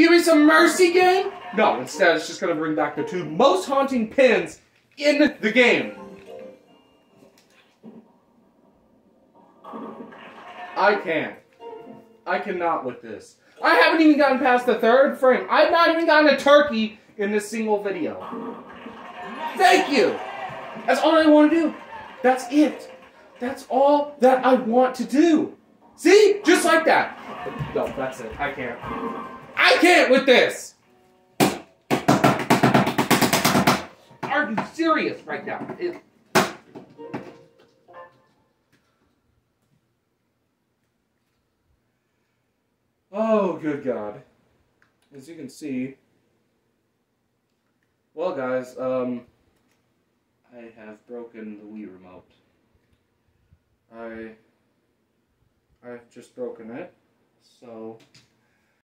give me some mercy game? No, instead it's just gonna bring back the two most haunting pins in the game. I can't. I cannot with this. I haven't even gotten past the third frame. I've not even gotten a turkey in this single video. Thank you! That's all I want to do. That's it. That's all that I want to do. See? Just like that. No, that's it. I can't. I can't with this! Are you serious right now? It, Oh, good God. As you can see, well, guys, um, I have broken the Wii remote. I, I've just broken it, so